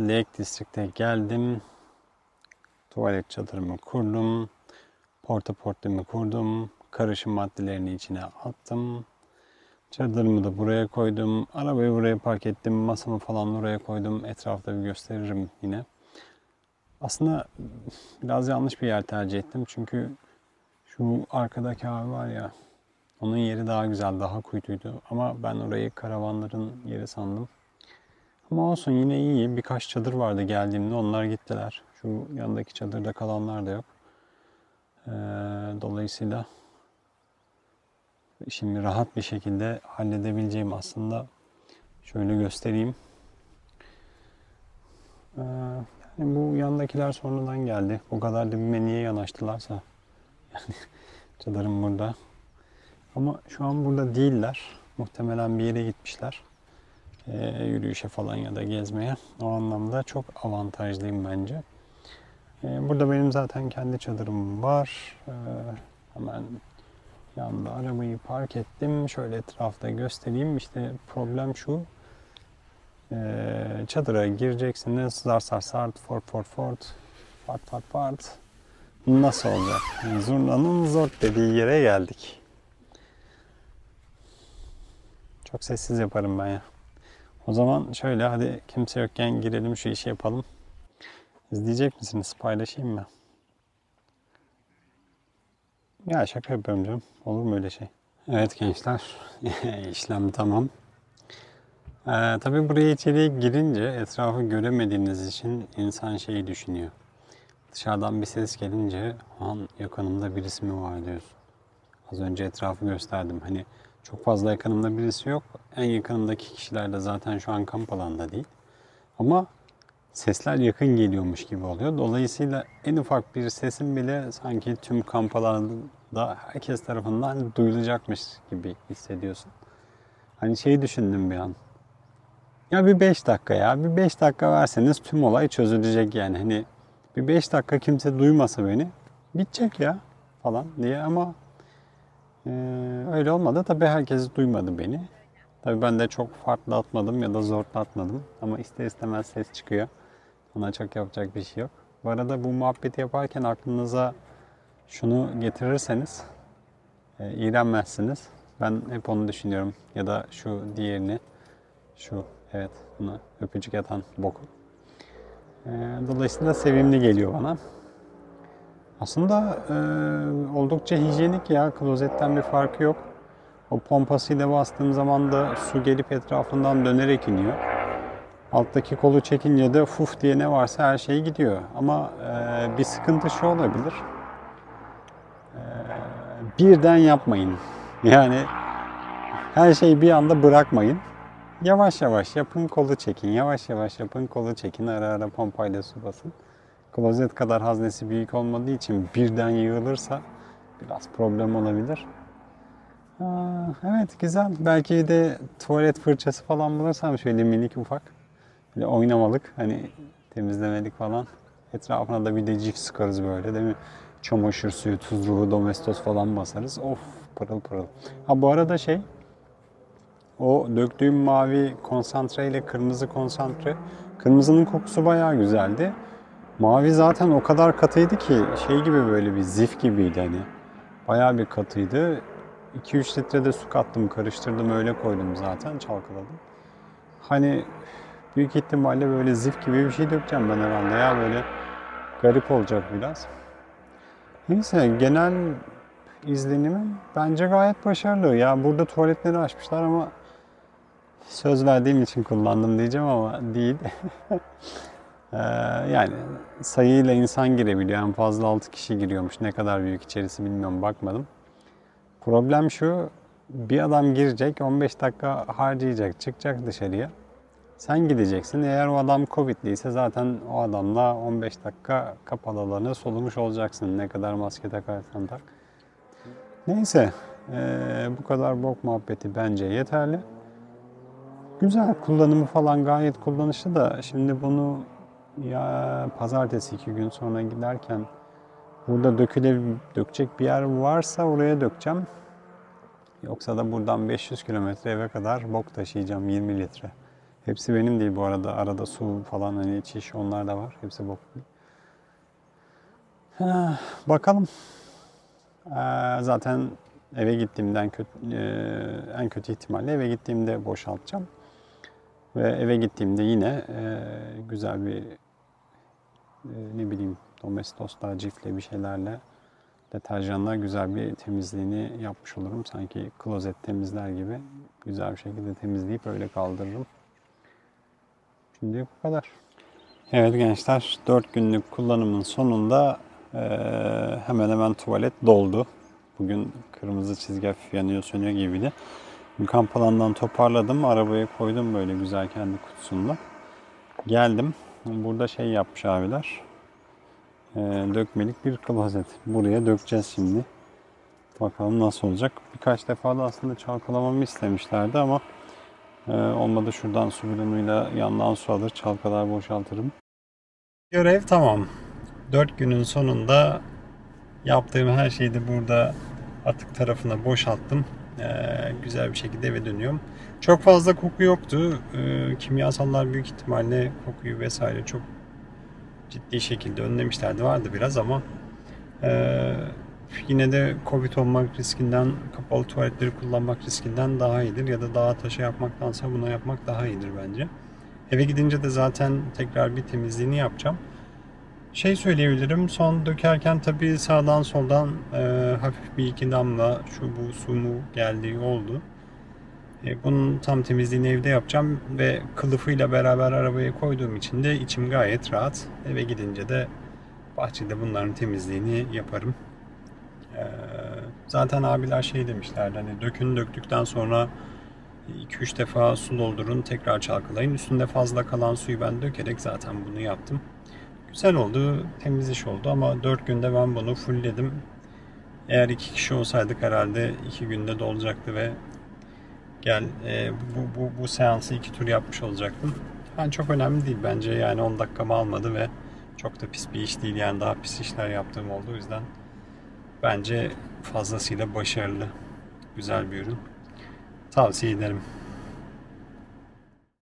Lake District'e geldim. Tuvalet çadırımı kurdum. Porta portimi kurdum. Karışım maddelerini içine attım. Çadırımı da buraya koydum. Arabayı buraya park ettim. Masamı falan oraya koydum. Etrafta bir gösteririm yine. Aslında biraz yanlış bir yer tercih ettim. Çünkü şu arkadaki abi var ya onun yeri daha güzel, daha kuytuydu. Ama ben orayı karavanların yeri sandım. Ama olsun yine iyi. Birkaç çadır vardı geldiğimde onlar gittiler. Şu yanındaki çadırda kalanlar da yok. Ee, dolayısıyla işimi rahat bir şekilde halledebileceğim aslında. Şöyle göstereyim. Ee, yani bu yandakiler sonradan geldi. Bu kadar dibime niye yanaştılarsa. Yani çadırım burada. Ama şu an burada değiller. Muhtemelen bir yere gitmişler. Ee, yürüyüşe falan ya da gezmeye. O anlamda çok avantajlıyım bence. Ee, burada benim zaten kendi çadırım var. Ee, hemen yanında arabayı park ettim. Şöyle etrafta göstereyim. İşte problem şu. Çadıra gireceksiniz. Zar sar sart, fort fort fort, fart fart fart. Nasıl olacak? Zurnanın zor dediği yere geldik. Çok sessiz yaparım ben ya. O zaman şöyle hadi kimse yokken girelim şu işi yapalım. İzleyecek misiniz? Paylaşayım mı? Ya şaka yapıyorum canım. Olur mu öyle şey? Evet gençler. işlem tamam. Ee, tabii buraya içeriye girince etrafı göremediğiniz için insan şeyi düşünüyor. Dışarıdan bir ses gelince an yakınımda birisi mi var diyorsun. Az önce etrafı gösterdim. Hani çok fazla yakınımda birisi yok. En yakınımdaki kişiler de zaten şu an kamp alanında değil. Ama sesler yakın geliyormuş gibi oluyor. Dolayısıyla en ufak bir sesin bile sanki tüm kamp alanında herkes tarafından duyulacakmış gibi hissediyorsun. Hani şeyi düşündüm bir an. Ya bir 5 dakika ya. Bir 5 dakika verseniz tüm olay çözülecek yani. Hani bir 5 dakika kimse duymasa beni bitecek ya falan diye ama ee, öyle olmadı. Tabii herkes duymadı beni. Tabii ben de çok farklı atmadım ya da zorlatmadım. Ama ister istemez ses çıkıyor. Ona çok yapacak bir şey yok. Bu arada bu muhabbeti yaparken aklınıza şunu getirirseniz e, iğrenmezsiniz. Ben hep onu düşünüyorum. Ya da şu diğerini. Şu evet bunu öpücük atan boku. E, dolayısıyla sevimli geliyor bana. Aslında e, oldukça hijyenik ya. Klozetten bir farkı yok. O pompasıyla bastığım zaman da su gelip etrafından dönerek iniyor. Alttaki kolu çekince de fuf diye ne varsa her şey gidiyor. Ama e, bir sıkıntı şu olabilir. E, birden yapmayın. Yani her şeyi bir anda bırakmayın. Yavaş yavaş yapın kolu çekin. Yavaş yavaş yapın kolu çekin. Ara ara pompayla su basın. Klozet kadar haznesi büyük olmadığı için birden yığılırsa biraz problem olabilir. Aa, evet güzel. Belki de tuvalet fırçası falan bulursam şöyle minik ufak. Böyle oynamalık hani temizlemelik falan. Etrafına da bir de cif sıkarız böyle değil mi? Çamaşır suyu, tuzluğu, domestos falan basarız. Of pırıl pırıl. Ha bu arada şey o döktüğüm mavi konsantre ile kırmızı konsantre. Kırmızının kokusu bayağı güzeldi. Mavi zaten o kadar katıydı ki şey gibi böyle bir zif gibiydi hani. Bayağı bir katıydı. 2-3 litre de su kattım, karıştırdım öyle koydum zaten çalkaladım. Hani büyük ihtimalle böyle zif gibi bir şey dökeceğim ben herhalde ya böyle garip olacak biraz. Neyse genel izlenimim bence gayet başarılı. Ya burada tuvaletleri açmışlar ama söz verdiğim için kullandım diyeceğim ama değil. Ee, yani sayıyla insan girebiliyor. En fazla 6 kişi giriyormuş. Ne kadar büyük içerisi bilmiyorum bakmadım. Problem şu bir adam girecek 15 dakika harcayacak çıkacak dışarıya. Sen gideceksin. Eğer o adam Covid'liyse zaten o adamla 15 dakika kapalı alanı solumuş olacaksın. Ne kadar maske takarsan tak. Neyse ee, bu kadar bok muhabbeti bence yeterli. Güzel kullanımı falan gayet kullanışlı da şimdi bunu ya pazartesi iki gün sonra giderken burada döküle dökecek bir yer varsa oraya dökeceğim. Yoksa da buradan 500 kilometre eve kadar bok taşıyacağım 20 litre. Hepsi benim değil bu arada. Arada su falan hani çiş onlar da var. Hepsi bok. Ha, Bakalım. Ee, zaten eve gittiğimden kötü, e, en kötü ihtimalle eve gittiğimde boşaltacağım. Ve eve gittiğimde yine e, güzel bir ne bileyim domestosla, cifle bir şeylerle deterjanla güzel bir temizliğini yapmış olurum. Sanki klozet temizler gibi güzel bir şekilde temizleyip öyle kaldırırım. Şimdi bu kadar. Evet gençler 4 günlük kullanımın sonunda e, hemen hemen tuvalet doldu. Bugün kırmızı çizgi hafif yanıyor sönüyor gibiydi. Kamp alanından toparladım. Arabaya koydum böyle güzel kendi kutusunda. Geldim. Burada şey yapmış abiler. E, dökmelik bir klozet. Buraya dökeceğiz şimdi. Bakalım nasıl olacak. Birkaç defa da aslında çalkalamamı istemişlerdi ama e, olmadı şuradan su bidonuyla yandan su alır çalkalar boşaltırım. Görev tamam. 4 günün sonunda yaptığım her şeyi de burada atık tarafına boşalttım. Ee, güzel bir şekilde eve dönüyorum. Çok fazla koku yoktu. Ee, kimyasallar büyük ihtimalle kokuyu vesaire çok ciddi şekilde önlemişlerdi. Vardı biraz ama ee, yine de Covid olmak riskinden, kapalı tuvaletleri kullanmak riskinden daha iyidir. Ya da dağa taşa yapmaktansa buna yapmak daha iyidir bence. Eve gidince de zaten tekrar bir temizliğini yapacağım. Şey söyleyebilirim, son dökerken tabii sağdan soldan e, hafif bir iki damla şu bu su mu geldiği oldu. E, bunun tam temizliğini evde yapacağım ve kılıfıyla beraber arabaya koyduğum için de içim gayet rahat. Eve gidince de bahçede bunların temizliğini yaparım. E, zaten abiler şey demişlerdi hani dökün döktükten sonra 2-3 defa su doldurun tekrar çalkalayın. Üstünde fazla kalan suyu ben dökerek zaten bunu yaptım. Güzel oldu, temiz iş oldu ama 4 günde ben bunu fullledim. Eğer iki kişi olsaydık herhalde 2 günde dolacaktı ve gel e, bu, bu, bu seansı iki tur yapmış olacaktım. Yani çok önemli değil bence yani 10 dakikamı almadı ve çok da pis bir iş değil yani daha pis işler yaptığım oldu o yüzden bence fazlasıyla başarılı, güzel bir ürün. Tavsiye ederim.